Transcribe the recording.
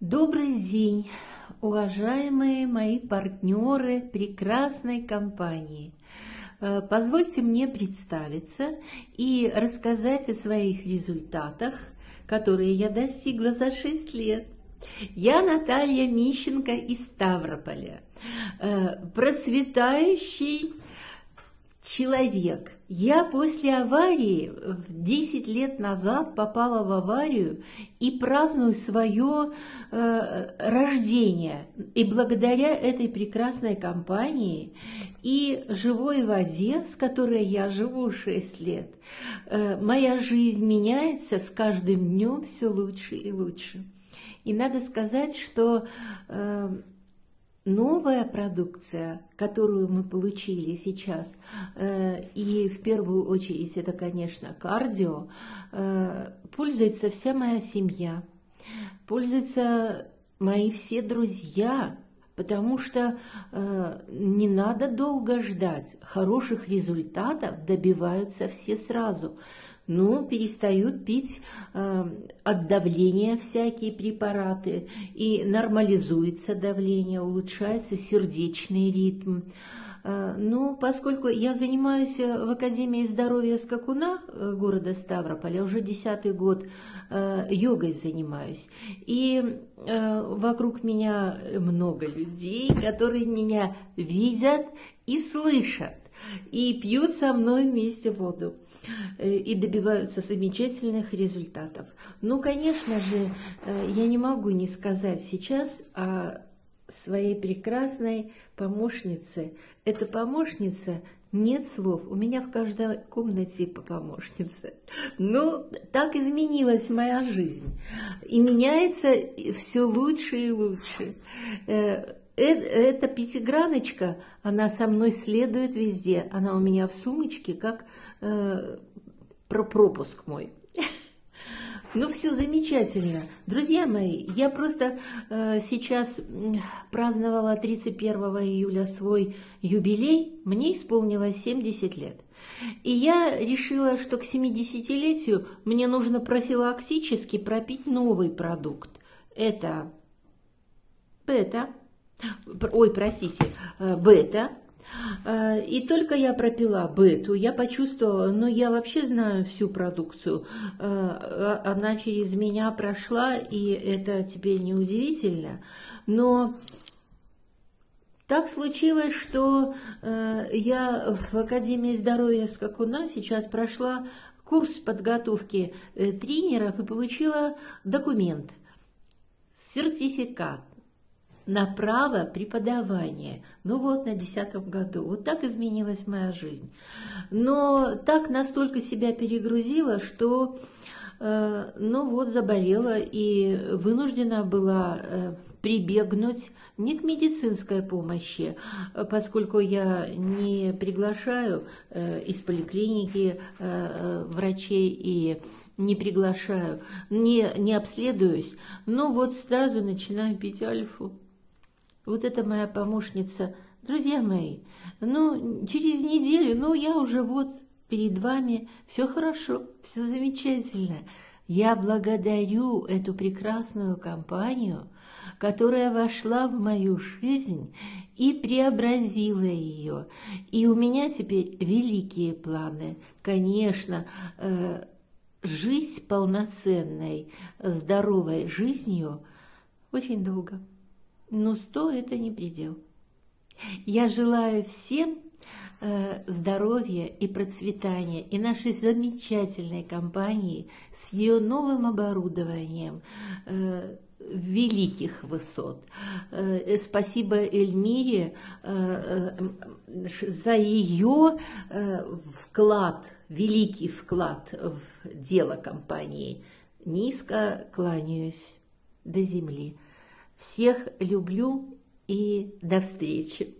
Добрый день, уважаемые мои партнеры прекрасной компании. Э, позвольте мне представиться и рассказать о своих результатах, которые я достигла за 6 лет. Я Наталья Мищенко из Ставрополя, э, процветающий человек. Я после аварии 10 лет назад попала в аварию и праздную свое э, рождение. И благодаря этой прекрасной компании и живой воде, с которой я живу 6 лет, э, моя жизнь меняется с каждым днем все лучше и лучше. И надо сказать, что э, новая продукция, которую мы получили сейчас, э, и в первую очередь это, конечно, кардио, э, пользуется вся моя семья, пользуются мои все друзья, потому что э, не надо долго ждать, хороших результатов добиваются все сразу ну, перестают пить э, от давления всякие препараты, и нормализуется давление, улучшается сердечный ритм. Э, ну, поскольку я занимаюсь в Академии здоровья Скакуна э, города Ставрополя, уже десятый год э, йогой занимаюсь, и э, вокруг меня много людей, которые меня видят и слышат, и пьют со мной вместе воду. Э, и добиваются замечательных результатов. Ну, конечно же, э, я не могу не сказать сейчас о своей прекрасной помощнице. Эта помощница нет слов. У меня в каждой комнате по помощнице. Ну, так изменилась моя жизнь. И меняется все лучше и лучше. Э, эта пятиграночка, она со мной следует везде. Она у меня в сумочке, как э, про пропуск мой. Ну, все замечательно. Друзья мои, я просто э, сейчас праздновала 31 июля свой юбилей, мне исполнилось 70 лет. И я решила, что к 70-летию мне нужно профилактически пропить новый продукт. Это бета, ой, простите, э, бета, и только я пропила бету, я почувствовала, ну я вообще знаю всю продукцию, э, а, она через меня прошла, и это теперь не удивительно, но так случилось, что э, я в Академии здоровья Скакуна сейчас прошла курс подготовки тренеров и получила документ, сертификат на право преподавания. Ну вот, на десятом году. Вот так изменилась моя жизнь. Но так настолько себя перегрузила, что, э, ну вот, заболела и вынуждена была э, прибегнуть не к медицинской помощи, поскольку я не приглашаю э, из поликлиники э, врачей и не приглашаю, не, не обследуюсь, но вот сразу начинаю пить альфу. Вот это моя помощница. Друзья мои, ну, через неделю, ну, я уже вот перед вами, все хорошо, все замечательно. Я благодарю эту прекрасную компанию, которая вошла в мою жизнь и преобразила ее. И у меня теперь великие планы. Конечно, э, жить полноценной, здоровой жизнью очень долго но сто – это не предел. Я желаю всем э, здоровья и процветания и нашей замечательной компании с ее новым оборудованием э, великих высот. Э, спасибо Эльмире за ее вклад, великий вклад в дело компании. Низко кланяюсь до земли. Всех люблю и до встречи.